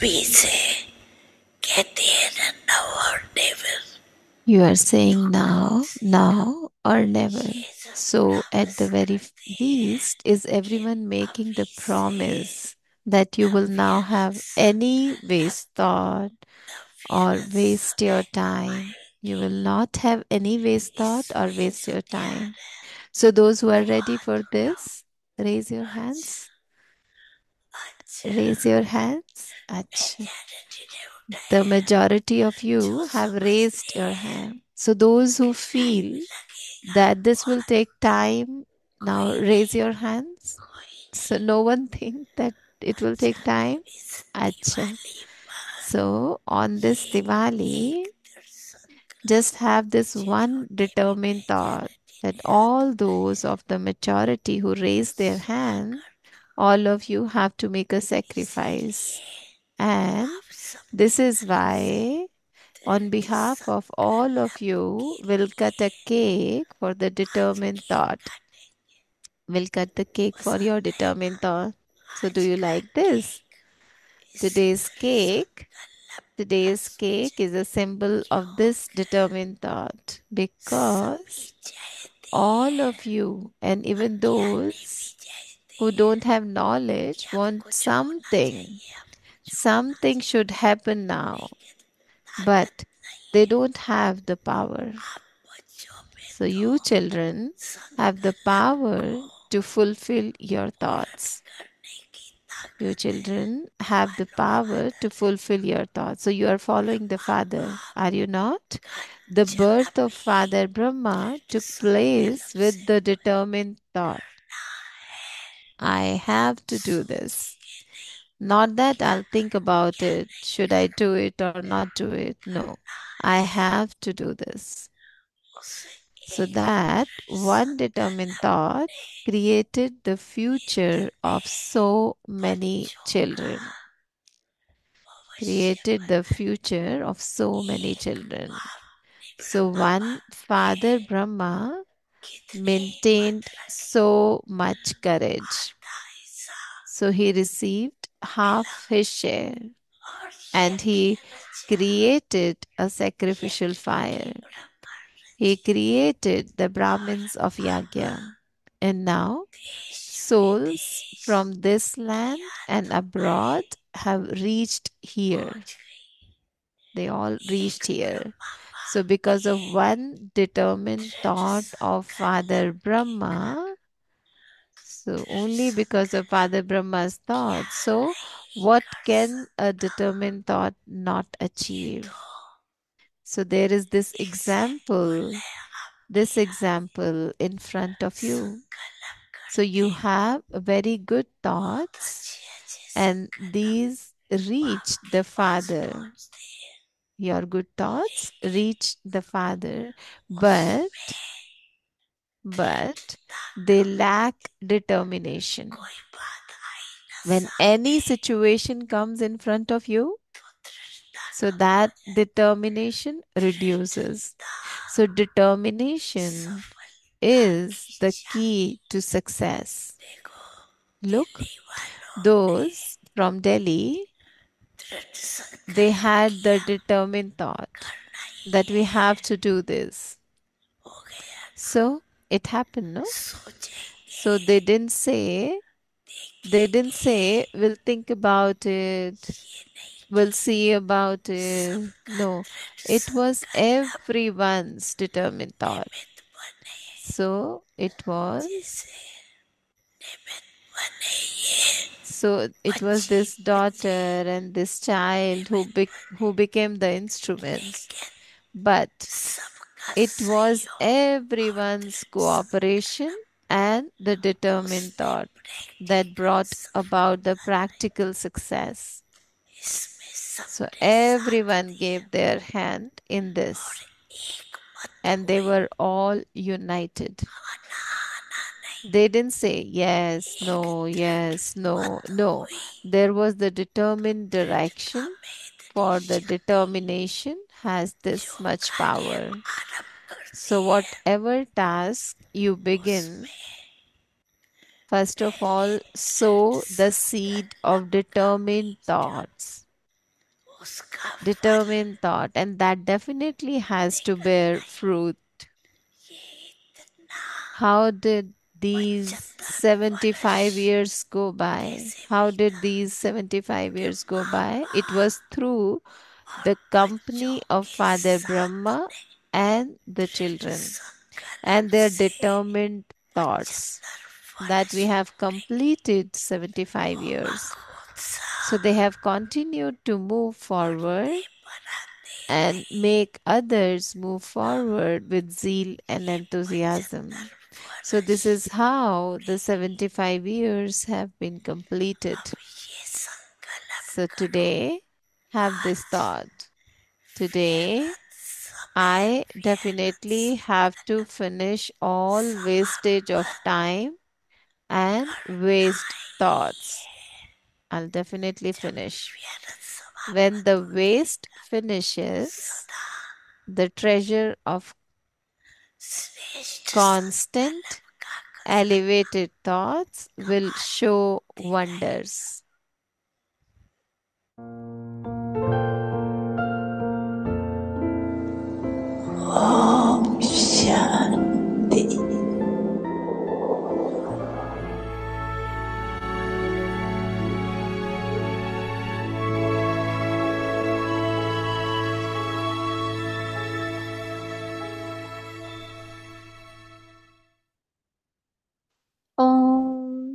busy getting an or never. You are saying now, now or never. So at the very least is everyone making the promise that you will now have any waste thought or waste your time. You will not have any waste thought or waste your time. So those who are ready for this, raise your hands. Raise your hands. The majority of you have raised your hand. So, those who feel that this will take time, now raise your hands. So, no one think that it will take time. So, on this Diwali, just have this one determined thought that all those of the majority who raise their hand, all of you have to make a sacrifice. And this is why, on behalf of all of you, we'll cut a cake for the determined thought. We'll cut the cake for your determined thought. So, do you like this? Today's cake Today's cake is a symbol of this determined thought because all of you, and even those who don't have knowledge, want something. Something should happen now, but they don't have the power. So, you children have the power to fulfill your thoughts. You children have the power to fulfill your thoughts. So you are following the Father, are you not? The birth of Father Brahma took place with the determined thought I have to do this. Not that I'll think about it, should I do it or not do it? No, I have to do this. So that one determined thought created the future of so many children. Created the future of so many children. So one Father Brahma maintained so much courage. So he received half his share and he created a sacrificial fire. He created the Brahmins of Yagya. And now souls from this land and abroad have reached here. They all reached here. So, because of one determined thought of Father Brahma, so only because of Father Brahma's thought, so what can a determined thought not achieve? So, there is this example, this example in front of you. So, you have very good thoughts, and these reach the Father your good thoughts reach the father but but they lack determination. When any situation comes in front of you so that determination reduces. So determination is the key to success. Look those from delhi they had the determined thought that we have to do this. So it happened, no? So they didn't say, they didn't say, we'll think about it, we'll see about it. No, it was everyone's determined thought. So it was. So it was this daughter and this child who be- who became the instruments, but it was everyone's cooperation and the determined thought that brought about the practical success. So everyone gave their hand in this, and they were all united. They didn't say yes, no, yes, no, no. There was the determined direction, for the determination has this much power. So, whatever task you begin, first of all, sow the seed of determined thoughts. Determined thought, and that definitely has to bear fruit. How did these 75 years go by? How did these 75 years go by? It was through the company of Father Brahma and the children and their determined thoughts that we have completed 75 years. So they have continued to move forward and make others move forward with zeal and enthusiasm. So, this is how the 75 years have been completed. So, today, have this thought. Today, I definitely have to finish all wastage of time and waste thoughts. I'll definitely finish. When the waste finishes, the treasure of constant, elevated thoughts will show wonders. Om Shanti.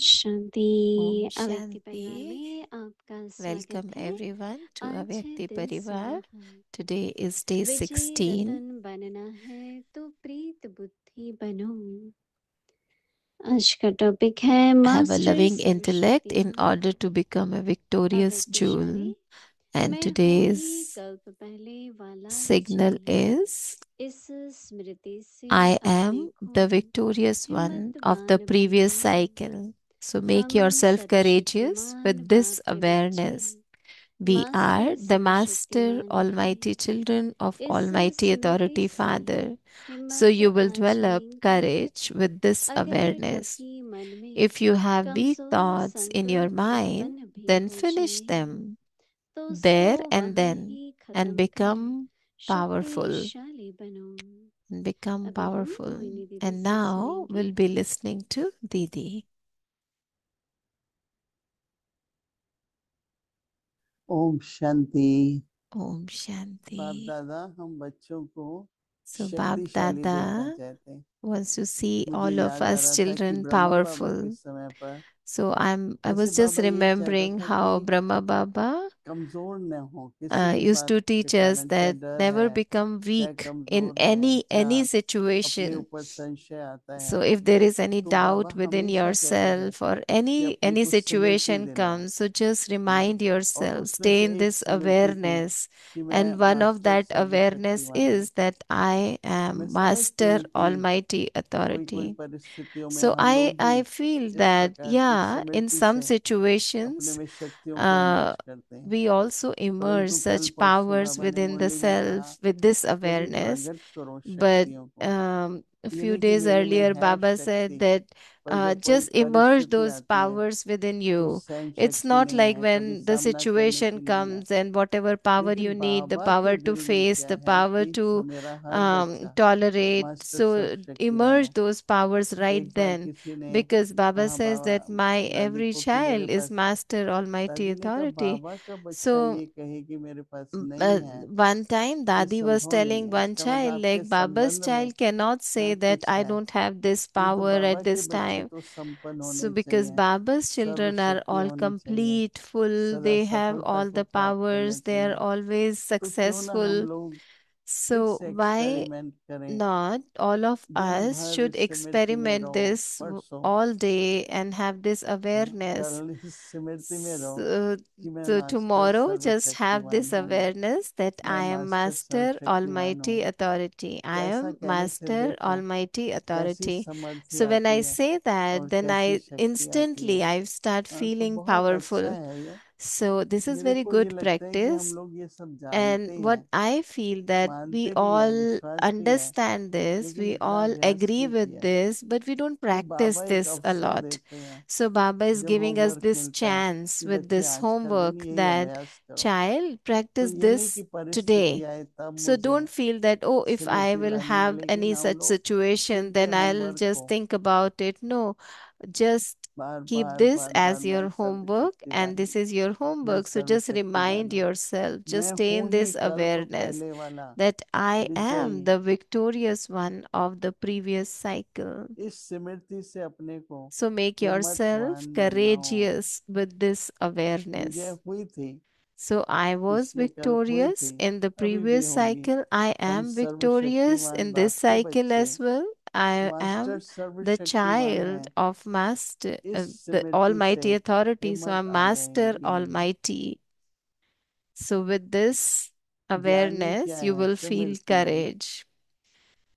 Shanti Om अव्यक्ति परिवार Shanti. में आपका Welcome स्वागत है everyone to आज है Avyakti दिन Parivar. सोलह Today is day विजय 16. रतन बनना है तो प्रीत बुद्धि बनो आज का टॉपिक है Have a master loving intellect in सर्वशक्तिमान order to become a victorious jewel. अव्यक्तिशाली And मैं हूँ today's ही कल्प पहले वाला signal जीवन is इस स्मृति से I अपने am the को victorious one of the हिम्मतवान previous बनाओ cycle. So make yourself courageous with this awareness. We are the Master, Almighty children of Almighty Authority Father. So you will develop courage with this awareness. If you have weak thoughts in your mind, then finish them there and then and become powerful. And become powerful. And now we'll be listening to Didi. Om Shanti Om बाप Shanti. दादा हम बच्चों को So Bab शक्तिशाली देखना Dada चाहते हैं wants to see मुझे all याद of आ us रहा था कि children ब्रह्मा बाबा powerful. के समय पर So I'm I जैसे was just बाबा ये चाहता remembering था how कि Brahma Baba कमजोर न हो किसी uh, used to teach us that never become weak in any any situation. so if there is any doubt within yourself or any any situation comes so just remind yourself stay in this awareness. and one of that awareness is that i am master almighty authority. so i i feel that yeah in some situations uh, we also immerse such powers within the self with this awareness. But um, a few days earlier, Baba said that uh, just emerge those powers within you. It's not like when the situation comes and whatever power you need, the power to face, the power to um, tolerate. So emerge those powers right then, because Baba says that my every child is master almighty authority. So uh, one time, Dadi was telling one child, like Baba's child cannot say that I don't have this power at this time. So, because Baba's children are all complete, full, they have all the powers, they are always successful. So why not all of us should experiment this all day and have this awareness? So, so tomorrow, just have this awareness that I am Master Almighty Authority. I am Master Almighty Authority. So when I say that, then I instantly I start feeling powerful. So this is very good practice. And what I feel that we all understand this, we all agree with this, but we don't practice this a lot. So Baba is giving us this chance with this homework that child practice this today. So don't feel that, oh, if I will have any such situation, then I'll just think about it. No, just keep this as your homework and this is your homework so just remind yourself just stay in this awareness that i am the victorious one of the previous cycle. so make yourself courageous with this awareness. So I was victorious in the previous cycle. I am victorious in this cycle as well. I am the child of Master, uh, the Almighty Authority, so I'm Master Almighty. So, with this awareness, you will feel courage.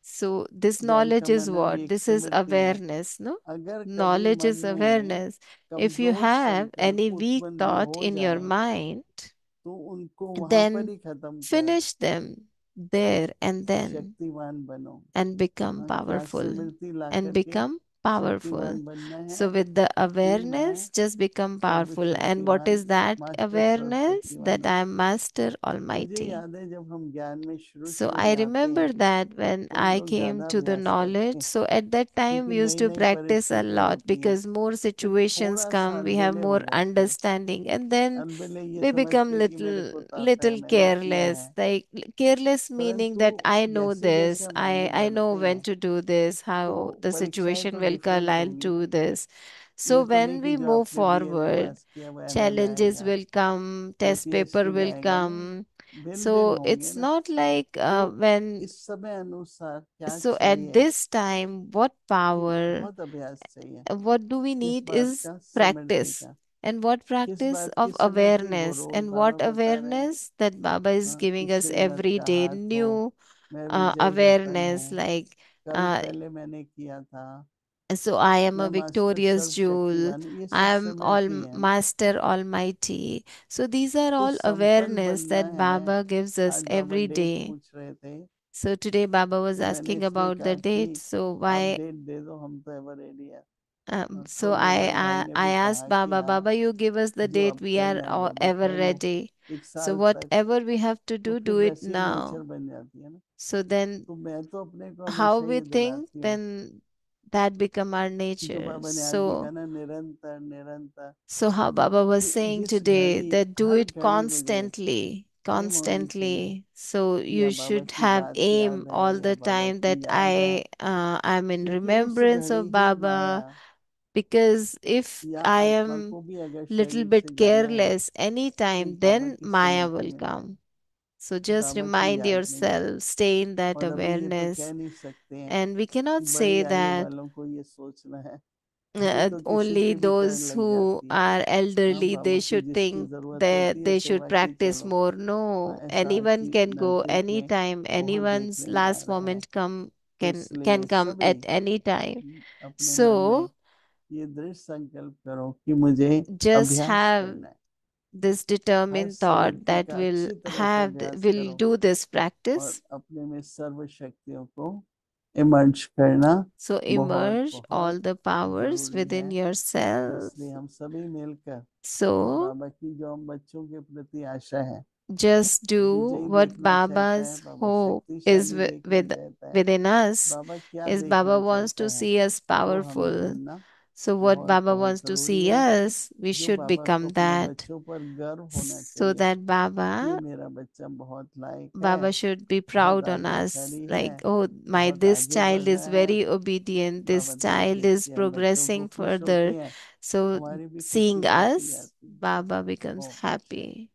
So, this knowledge is what? This is awareness, no? Knowledge is awareness. If you have any weak thought in your mind, then finish them there and then and become powerful and become powerful. So with the awareness, just become powerful. And what is that awareness? That I am Master Almighty. So I remember that when I came to the knowledge. So at that time, we used to practice a lot because more situations come, we have more understanding, and then we become little little careless. Like careless meaning that I know this, I I know when to do this, how the situation will alkaline to this. So when we move forward, challenges will come, test paper will come. So it's not like uh, when. So at this time, what power, uh, what do we need is practice. And what practice of awareness? And what awareness that Baba is giving us every day? New uh, awareness, like. Uh, so I am a victorious jewel. I am all master almighty. So these are all awareness that Baba gives us every day. So today Baba was asking about the date. So why? Um, so I, I I asked Baba, Baba, you give us the date. We are all, ever ready. So whatever we have to do, do it now. So then, how we think, then that become our nature. So, so how Baba was saying today that do it constantly, constantly. So you should have aim all the time that I uh, I'm in remembrance of Baba. Because if I am little bit careless anytime, then Maya will come. So just remind yourself, stay in that awareness. And we cannot say that uh, only those who are elderly they should think that they should practice more. No anyone can go anytime. Anyone's last moment come can can come at any time. so just have this determined thought that will have will do this practice. so emerge all the powers within yourself. so just do what baba's hope is with, within us is baba wants to see us powerful. So, what Baba wants to see us, we should become that. So that Baba, Baba should be proud on us. Like, oh, my this child is very obedient, this child is progressing further. So, seeing us, Baba becomes happy.